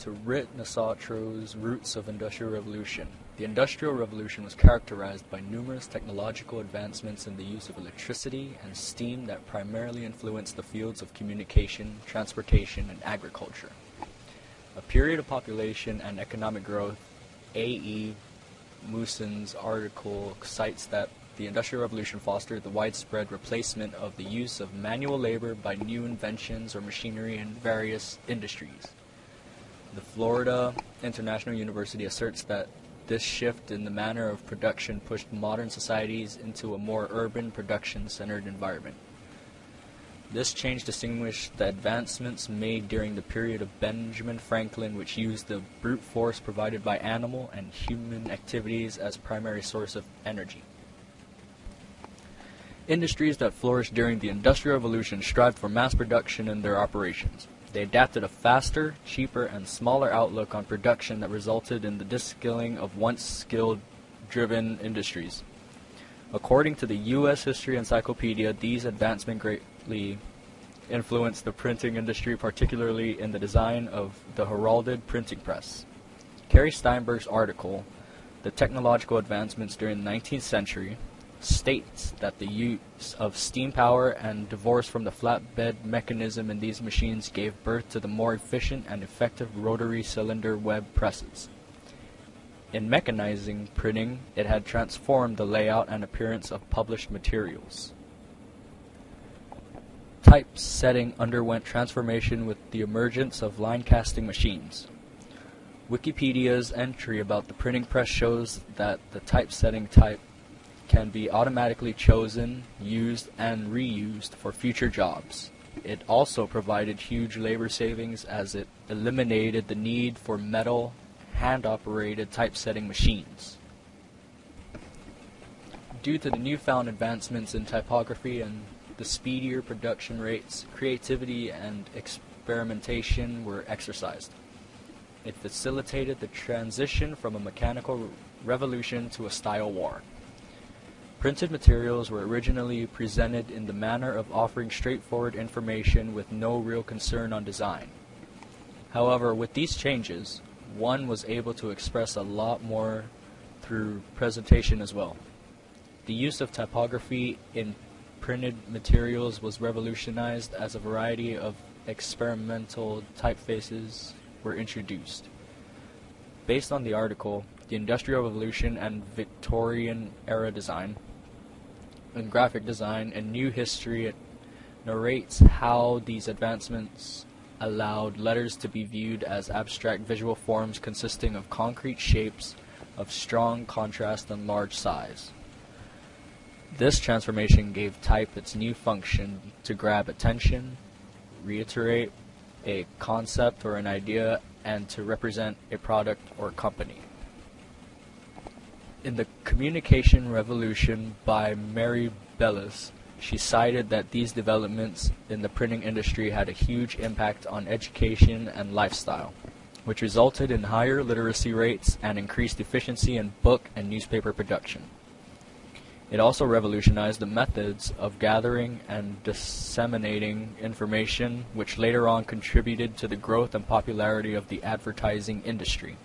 to Rit Nosotro's Roots of Industrial Revolution. The Industrial Revolution was characterized by numerous technological advancements in the use of electricity and steam that primarily influenced the fields of communication, transportation, and agriculture. A period of population and economic growth, A.E. Musson's article cites that the Industrial Revolution fostered the widespread replacement of the use of manual labor by new inventions or machinery in various industries. The Florida International University asserts that this shift in the manner of production pushed modern societies into a more urban, production centered environment. This change distinguished the advancements made during the period of Benjamin Franklin, which used the brute force provided by animal and human activities as primary source of energy. Industries that flourished during the Industrial Revolution strived for mass production in their operations. They adapted a faster, cheaper, and smaller outlook on production that resulted in the deskilling of once skilled driven industries. According to the U.S. History Encyclopedia, these advancements greatly influenced the printing industry, particularly in the design of the heralded printing press. Kerri Steinberg's article, The Technological Advancements During the 19th Century, states that the use of steam power and divorce from the flatbed mechanism in these machines gave birth to the more efficient and effective rotary cylinder web presses. In mechanizing printing, it had transformed the layout and appearance of published materials. Typesetting underwent transformation with the emergence of line casting machines. Wikipedia's entry about the printing press shows that the typesetting type can be automatically chosen, used, and reused for future jobs. It also provided huge labor savings as it eliminated the need for metal, hand operated typesetting machines. Due to the newfound advancements in typography and the speedier production rates, creativity and experimentation were exercised. It facilitated the transition from a mechanical revolution to a style war. Printed materials were originally presented in the manner of offering straightforward information with no real concern on design. However, with these changes, one was able to express a lot more through presentation as well. The use of typography in printed materials was revolutionized as a variety of experimental typefaces were introduced. Based on the article, The Industrial Revolution and Victorian Era Design, in graphic design and new history. It narrates how these advancements allowed letters to be viewed as abstract visual forms consisting of concrete shapes of strong contrast and large size. This transformation gave type its new function to grab attention, reiterate a concept or an idea, and to represent a product or company in the Communication Revolution by Mary Bellis, she cited that these developments in the printing industry had a huge impact on education and lifestyle, which resulted in higher literacy rates and increased efficiency in book and newspaper production. It also revolutionized the methods of gathering and disseminating information, which later on contributed to the growth and popularity of the advertising industry.